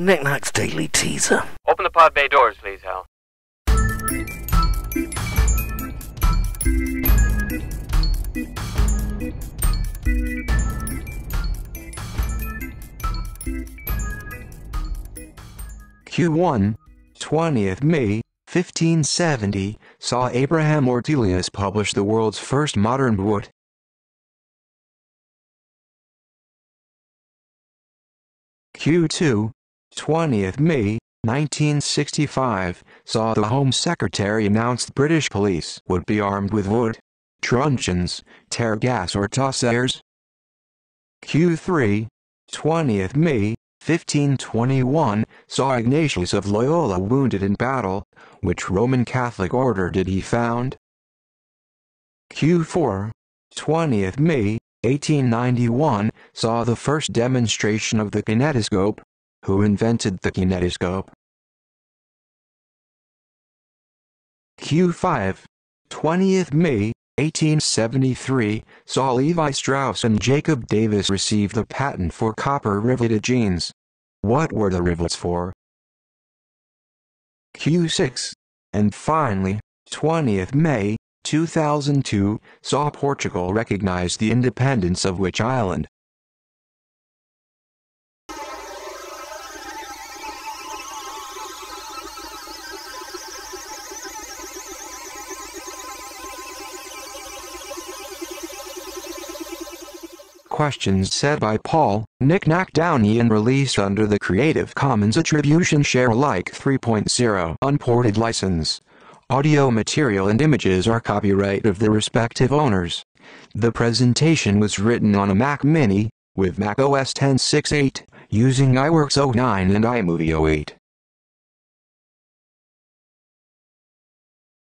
Knickknack's Daily Teaser. Open the pod bay doors, please, Hal. Q1, 20th May, 1570, saw Abraham Ortelius publish the world's first modern book. Q2, 20th May, 1965, saw the Home Secretary announce British police would be armed with wood, truncheons, tear gas or tossers. Q3, 20th May, 1521, saw Ignatius of Loyola wounded in battle, which Roman Catholic order did he found? Q4, 20th May, 1891, saw the first demonstration of the kinetoscope. Who invented the kinetoscope? Q5, 20th May, 1873, saw Levi Strauss and Jacob Davis receive the patent for copper riveted jeans. What were the rivets for? Q6, and finally, 20th May, 2002, saw Portugal recognize the independence of which island? Questions said by Paul Knickknack Downie and released under the Creative Commons Attribution Share Alike 3.0 unported license. Audio material and images are copyright of the respective owners. The presentation was written on a Mac Mini, with Mac OS 10.6.8, using iWorks 09 and iMovie 08.